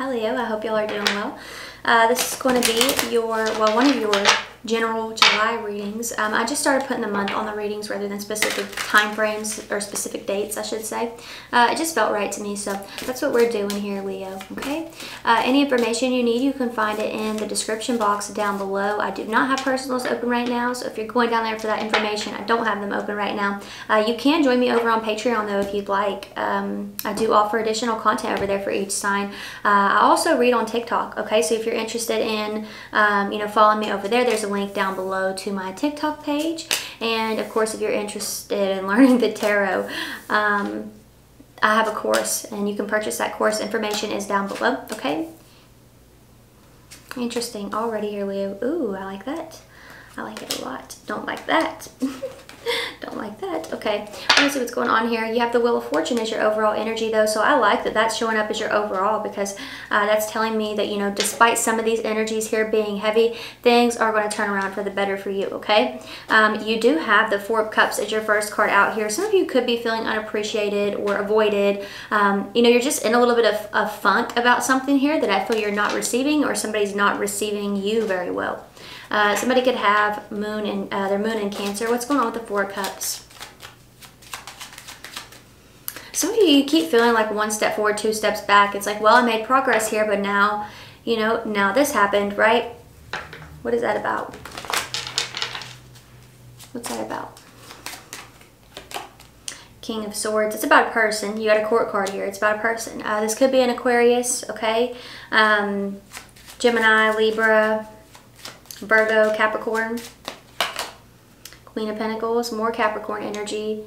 Hi Leo, I hope y'all are doing well. Uh, this is going to be your, well, one of your general July readings. Um, I just started putting the month on the readings rather than specific time frames or specific dates, I should say. Uh, it just felt right to me, so that's what we're doing here, Leo, okay? Uh, any information you need, you can find it in the description box down below. I do not have personals open right now, so if you're going down there for that information, I don't have them open right now. Uh, you can join me over on Patreon, though, if you'd like. Um, I do offer additional content over there for each sign. Uh, I also read on TikTok, okay? So if you're interested in, um, you know, following me over there, there's a link down below to my TikTok page. And of course, if you're interested in learning the tarot, um, I have a course and you can purchase that course. Information is down below, okay? Interesting already here, Leo. Ooh, I like that. I like it a lot. Don't like that. Okay, let me see what's going on here. You have the Wheel of Fortune as your overall energy though, so I like that that's showing up as your overall because uh, that's telling me that, you know, despite some of these energies here being heavy, things are going to turn around for the better for you, okay? Um, you do have the Four of Cups as your first card out here. Some of you could be feeling unappreciated or avoided. Um, you know, you're just in a little bit of, of funk about something here that I feel you're not receiving or somebody's not receiving you very well. Uh, somebody could have moon and uh, their moon in Cancer. What's going on with the Four Cups? Some of you, you keep feeling like one step forward, two steps back. It's like, well, I made progress here, but now, you know, now this happened, right? What is that about? What's that about? King of Swords. It's about a person. You got a court card here. It's about a person. Uh, this could be an Aquarius, okay? Um, Gemini, Libra, Virgo, Capricorn, Queen of Pentacles, more Capricorn energy,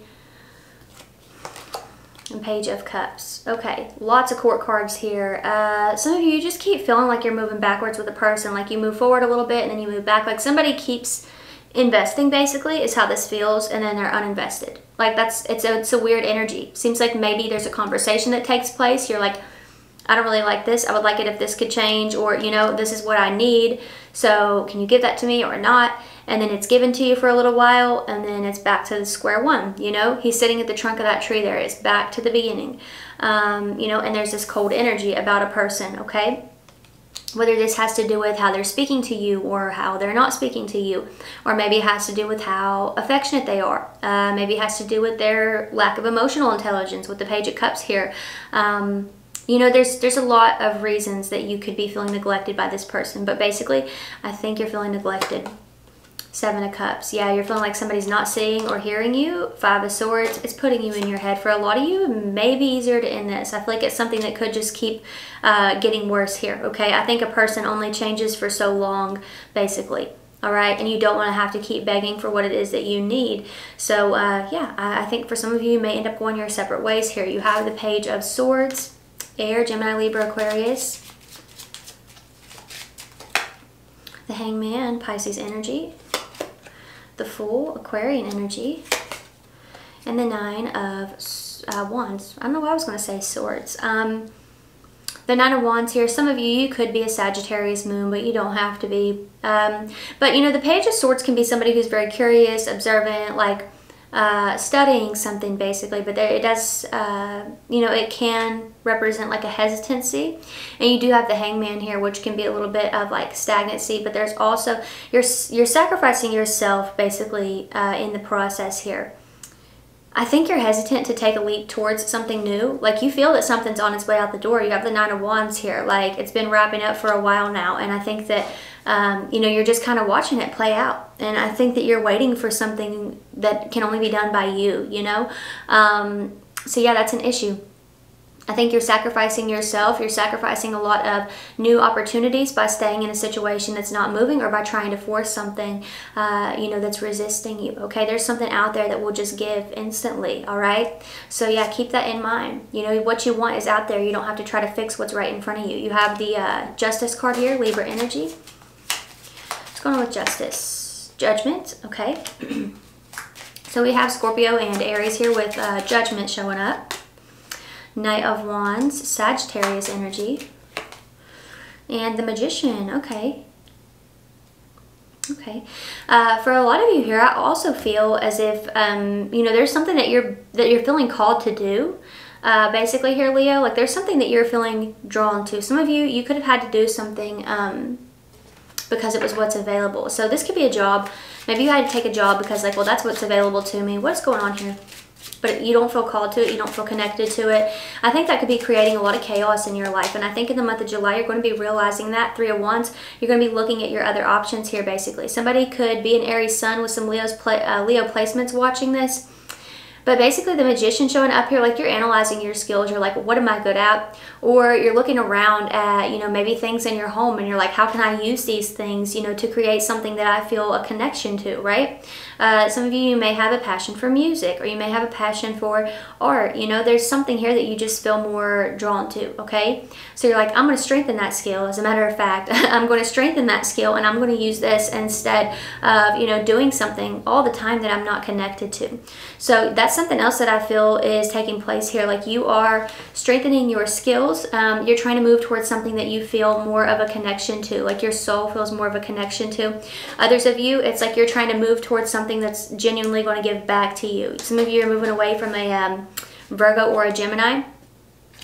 and Page of Cups. Okay, lots of court cards here. Uh, some of you just keep feeling like you're moving backwards with a person, like you move forward a little bit and then you move back. Like somebody keeps investing basically is how this feels and then they're uninvested. Like that's, it's a, it's a weird energy. Seems like maybe there's a conversation that takes place. You're like, I don't really like this. I would like it if this could change or, you know, this is what I need. So can you give that to me or not? And then it's given to you for a little while and then it's back to the square one, you know? He's sitting at the trunk of that tree there. It's back to the beginning, um, you know, and there's this cold energy about a person, okay? Whether this has to do with how they're speaking to you or how they're not speaking to you, or maybe it has to do with how affectionate they are. Uh, maybe it has to do with their lack of emotional intelligence with the Page of Cups here. Um, you know there's there's a lot of reasons that you could be feeling neglected by this person but basically i think you're feeling neglected seven of cups. Yeah you're feeling like somebody's not seeing or hearing you. Five of swords. It's putting you in your head. For a lot of you maybe easier to end this. I feel like it's something that could just keep uh, getting worse here okay? I think a person only changes for so long basically all right? And you don't want to have to keep begging for what it is that you need. So uh, yeah I, I think for some of you, you may end up going your separate ways here. You have the page of swords Air, Gemini, Libra, Aquarius. The Hangman, Pisces energy. The Fool, Aquarian energy. And the Nine of uh, Wands. I don't know why I was going to say Swords. Um, the Nine of Wands here, some of you, you could be a Sagittarius moon, but you don't have to be. Um, but, you know, the Page of Swords can be somebody who's very curious, observant, like uh, studying something basically, but there, it does, uh, you know, it can represent like a hesitancy. And you do have the hangman here, which can be a little bit of like stagnancy, but there's also, you're, you're sacrificing yourself basically uh, in the process here. I think you're hesitant to take a leap towards something new. Like you feel that something's on its way out the door. You have the Nine of Wands here. Like it's been wrapping up for a while now. And I think that, um, you know, you're just kind of watching it play out. And I think that you're waiting for something that can only be done by you, you know? Um, so yeah, that's an issue. I think you're sacrificing yourself. You're sacrificing a lot of new opportunities by staying in a situation that's not moving or by trying to force something, uh, you know, that's resisting you. Okay, there's something out there that will just give instantly. All right, so yeah, keep that in mind. You know, what you want is out there. You don't have to try to fix what's right in front of you. You have the uh, Justice card here, Libra energy. Going with Justice? Judgment. Okay. so we have Scorpio and Aries here with uh, Judgment showing up. Knight of Wands, Sagittarius energy. And the Magician, okay. Okay. Uh, for a lot of you here, I also feel as if, um, you know, there's something that you're, that you're feeling called to do. uh, basically here, Leo. Like there's something that you're feeling drawn to. Some of you, you could have had to do something um, because it was what's available. So this could be a job. Maybe you had to take a job because like, well, that's what's available to me. What's going on here? but you don't feel called to it, you don't feel connected to it. I think that could be creating a lot of chaos in your life. And I think in the month of July, you're going to be realizing that three of wands, you're going to be looking at your other options here basically. Somebody could be an Aries sun with some Leo's play, uh, Leo placements watching this but basically the magician showing up here, like you're analyzing your skills. You're like, what am I good at? Or you're looking around at, you know, maybe things in your home and you're like, how can I use these things, you know, to create something that I feel a connection to, right? Uh, some of you, you may have a passion for music or you may have a passion for art. You know, there's something here that you just feel more drawn to, okay? So you're like, I'm going to strengthen that skill. As a matter of fact, I'm going to strengthen that skill and I'm going to use this instead of, you know, doing something all the time that I'm not connected to. So that's something else that I feel is taking place here. Like you are strengthening your skills. Um, you're trying to move towards something that you feel more of a connection to, like your soul feels more of a connection to. Others of you, it's like you're trying to move towards something that's genuinely going to give back to you. Some of you are moving away from a um, Virgo or a Gemini.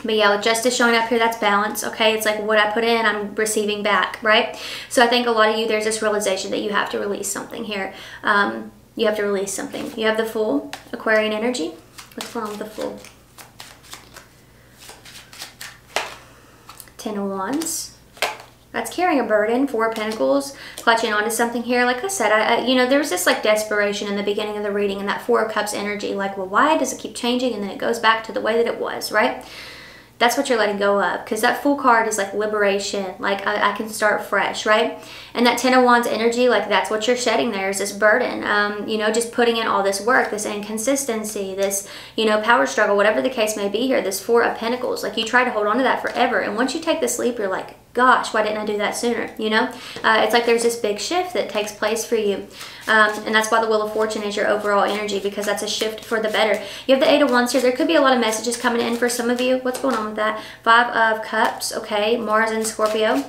But yeah, with justice showing up here, that's balance, okay? It's like what I put in, I'm receiving back, right? So I think a lot of you, there's this realization that you have to release something here. Um, you have to release something. You have the Fool, Aquarian energy. What's going on with the Fool? Ten of Wands. That's carrying a burden, Four of Pentacles, clutching onto something here. Like I said, I, I, you know, there was this like desperation in the beginning of the reading and that Four of Cups energy. Like, well, why does it keep changing? And then it goes back to the way that it was, right? That's what you're letting go of because that Fool card is like liberation. Like I, I, can start fresh right? And that ten of wands energy like that's what you're shedding there is this burden. Um, you know just putting in all this work this inconsistency this you know power struggle whatever the case may be here this four of pentacles. Like you try to hold on to that forever. And once you take the sleep you're like gosh, why didn't I do that sooner? You know, uh, it's like there's this big shift that takes place for you. Um, and that's why the Wheel of Fortune is your overall energy because that's a shift for the better. You have the Eight of Wands here. There could be a lot of messages coming in for some of you. What's going on with that? Five of Cups, okay. Mars and Scorpio.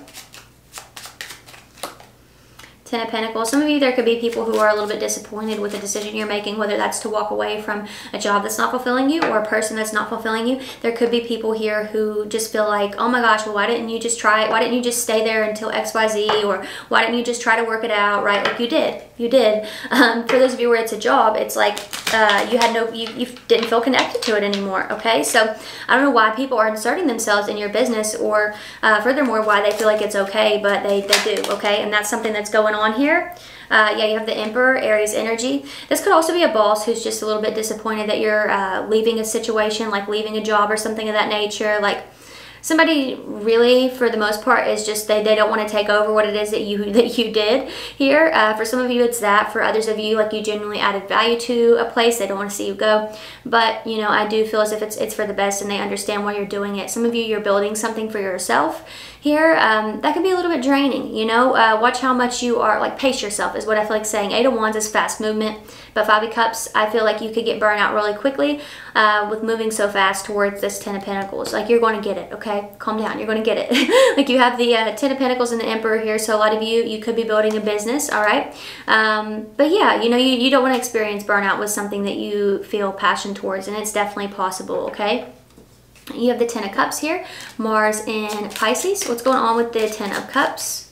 Ten of Pentacles. Some of you, there could be people who are a little bit disappointed with the decision you're making, whether that's to walk away from a job that's not fulfilling you or a person that's not fulfilling you. There could be people here who just feel like, oh my gosh, well, why didn't you just try it? Why didn't you just stay there until XYZ? Or why didn't you just try to work it out, right? Like you did. You did. Um, for those of you where it's a job, it's like uh, you had no, you, you didn't feel connected to it anymore, okay? So I don't know why people are inserting themselves in your business or uh, furthermore, why they feel like it's okay, but they, they do, okay? And that's something that's going on on here. Uh, yeah, you have the Emperor, Aries energy. This could also be a boss who's just a little bit disappointed that you're uh, leaving a situation, like leaving a job or something of that nature. Like somebody really for the most part is just they, they don't want to take over what it is that you that you did here. Uh, for some of you it's that. For others of you like you genuinely added value to a place. They don't want to see you go. But you know i do feel as if it's it's for the best and they understand why you're doing it. Some of you you're building something for yourself here. Um, that can be a little bit draining you know? Uh, watch how much you are like pace yourself is what i feel like saying. Eight of wands is fast movement. But five of cups i feel like you could get burned out really quickly uh, with moving so fast towards this ten of pentacles like you're going to get it okay? Calm down. You're going to get it. like you have the uh, Ten of Pentacles and the Emperor here, so a lot of you, you could be building a business, all right? Um, but yeah, you know, you, you don't want to experience burnout with something that you feel passion towards, and it's definitely possible, okay? You have the Ten of Cups here, Mars in Pisces. What's going on with the Ten of Cups?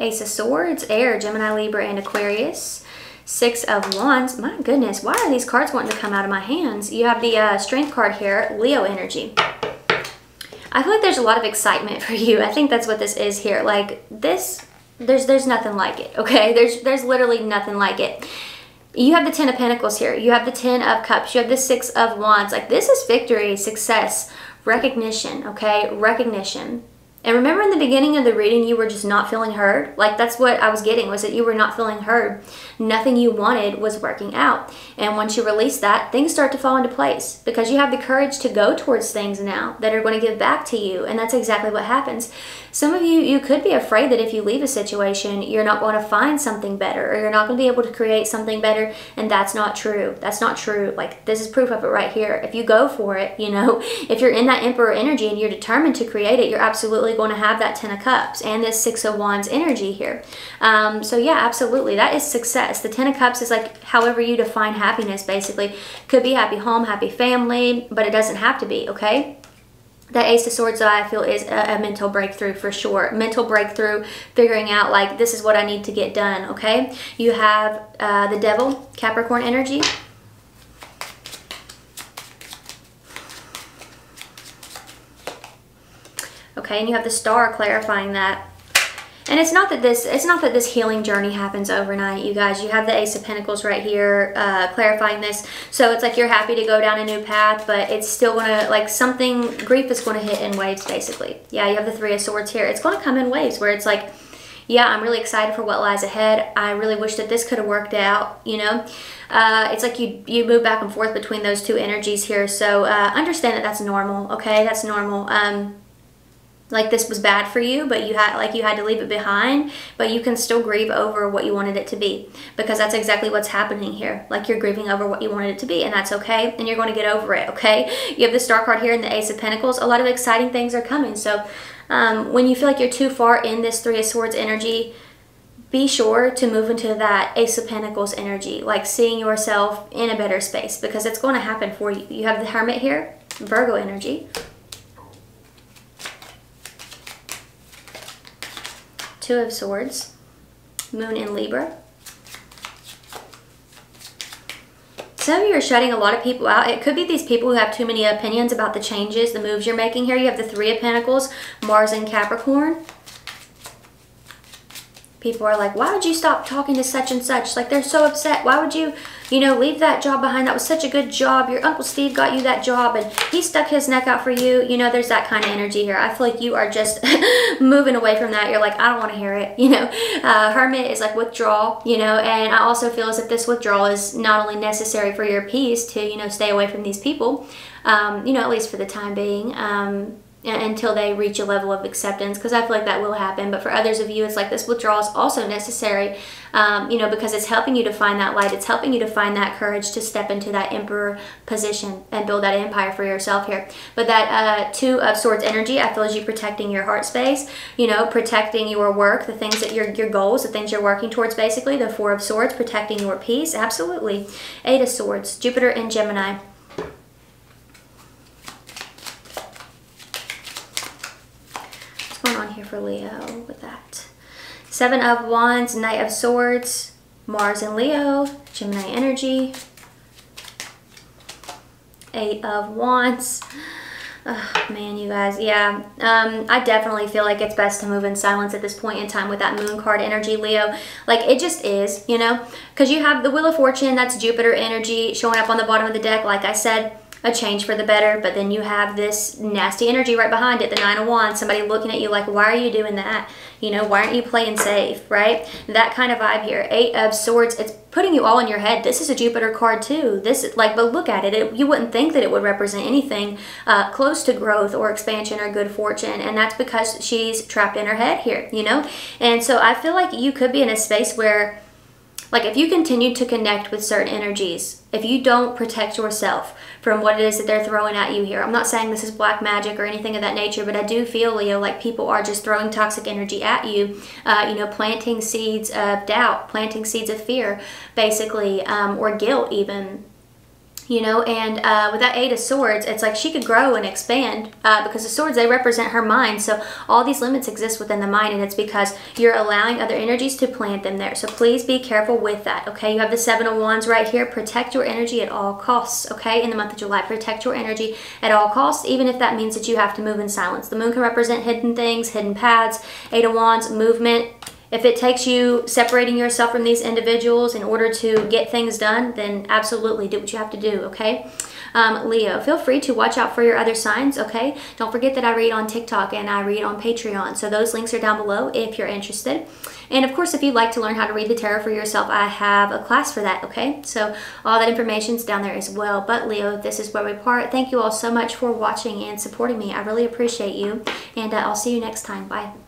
Ace of Swords, Air, Gemini, Libra, and Aquarius. Six of Wands. My goodness, why are these cards wanting to come out of my hands? You have the uh, Strength card here, Leo energy. I feel like there's a lot of excitement for you. I think that's what this is here. Like this, there's there's nothing like it, okay? There's, there's literally nothing like it. You have the Ten of Pentacles here. You have the Ten of Cups. You have the Six of Wands. Like this is victory, success, recognition, okay? Recognition. And remember in the beginning of the reading, you were just not feeling heard? Like that's what I was getting was that you were not feeling heard. Nothing you wanted was working out. And once you release that, things start to fall into place because you have the courage to go towards things now that are going to give back to you. And that's exactly what happens. Some of you, you could be afraid that if you leave a situation, you're not going to find something better or you're not going to be able to create something better. And that's not true. That's not true. Like this is proof of it right here. If you go for it, you know, if you're in that emperor energy and you're determined to create it, you're absolutely absolutely going to have that Ten of Cups and this Six of Wands energy here. Um, so yeah, absolutely. That is success. The Ten of Cups is like however you define happiness, basically. Could be happy home, happy family, but it doesn't have to be, okay? that ace of swords i feel is a, a, mental breakthrough for sure mental breakthrough figuring out like this is what i need to get done okay you have uh, the devil capricorn energy okay and you have the star clarifying that and it's not that this it's not that this healing journey happens overnight, you guys. You have the Ace of Pentacles right here uh, clarifying this. So it's like you're happy to go down a new path, but it's still gonna like something grief is gonna hit in waves basically. Yeah, you have the Three of Swords here. It's gonna come in waves where it's like yeah, I'm really excited for what lies ahead. I really wish that this could have worked out, you know. Uh, it's like you, you move back and forth between those two energies here. So uh, understand that that's normal, okay? That's normal. Um, like this was bad for you but you had like you had to leave it behind but you can still grieve over what you wanted it to be because that's exactly what's happening here. Like you're grieving over what you wanted it to be and that's okay and you're going to get over it okay? You have the star card here and the ace of pentacles. A lot of exciting things are coming so um, when you feel like you're too far in this three of swords energy be sure to move into that ace of pentacles energy like seeing yourself in a better space because it's going to happen for you. You have the hermit here virgo energy Two of Swords, Moon in Libra. Some of you are shutting a lot of people out. It could be these people who have too many opinions about the changes, the moves you're making here. You have the Three of Pentacles, Mars and Capricorn people are like, why would you stop talking to such and such? Like they're so upset. Why would you, you know, leave that job behind? That was such a good job. Your Uncle Steve got you that job and he stuck his neck out for you. You know, there's that kind of energy here. I feel like you are just moving away from that. You're like, I don't want to hear it. You know, uh, Hermit is like withdrawal, you know, and I also feel as if this withdrawal is not only necessary for your peace to, you know, stay away from these people, um, you know, at least for the time being. Um, until they reach a level of acceptance because I feel like that will happen. But for others of you, it's like this withdrawal is also necessary, um, you know, because it's helping you to find that light. It's helping you to find that courage to step into that emperor position and build that empire for yourself here. But that uh, two of swords energy, I feel is you protecting your heart space, you know, protecting your work, the things that your your goals, the things you're working towards. Basically, the four of swords, protecting your peace. Absolutely, eight of swords, Jupiter and Gemini. here for Leo with that. Seven of Wands, Knight of Swords, Mars and Leo, Gemini energy. Eight of Wands. Oh, man, you guys, yeah. Um, I definitely feel like it's best to move in silence at this point in time with that moon card energy, Leo. Like, it just is, you know? Because you have the Wheel of Fortune, that's Jupiter energy showing up on the bottom of the deck, like I said a change for the better, but then you have this nasty energy right behind it, the Nine of Wands, somebody looking at you like, why are you doing that? You know, why aren't you playing safe, right? That kind of vibe here. Eight of Swords, it's putting you all in your head. This is a Jupiter card too. This, like, but look at it. it you wouldn't think that it would represent anything uh, close to growth or expansion or good fortune, and that's because she's trapped in her head here, you know? And so I feel like you could be in a space where like if you continue to connect with certain energies, if you don't protect yourself from what it is that they're throwing at you here, I'm not saying this is black magic or anything of that nature, but I do feel, Leo, like people are just throwing toxic energy at you, uh, you know, planting seeds of doubt, planting seeds of fear, basically, um, or guilt even you know and uh, with that eight of swords it's like she could grow and expand uh, because the swords they represent her mind. So all these limits exist within the mind and it's because you're allowing other energies to plant them there. So please be careful with that okay? You have the seven of wands right here. Protect your energy at all costs okay in the month of july. Protect your energy at all costs even if that means that you have to move in silence. The moon can represent hidden things hidden paths. Eight of wands movement if it takes you separating yourself from these individuals in order to get things done, then absolutely do what you have to do, okay? Um, Leo, feel free to watch out for your other signs, okay? Don't forget that I read on TikTok and I read on Patreon. So those links are down below if you're interested. And of course, if you'd like to learn how to read the tarot for yourself, I have a class for that, okay? So all that information is down there as well. But Leo, this is where we part. Thank you all so much for watching and supporting me. I really appreciate you. And uh, I'll see you next time. Bye.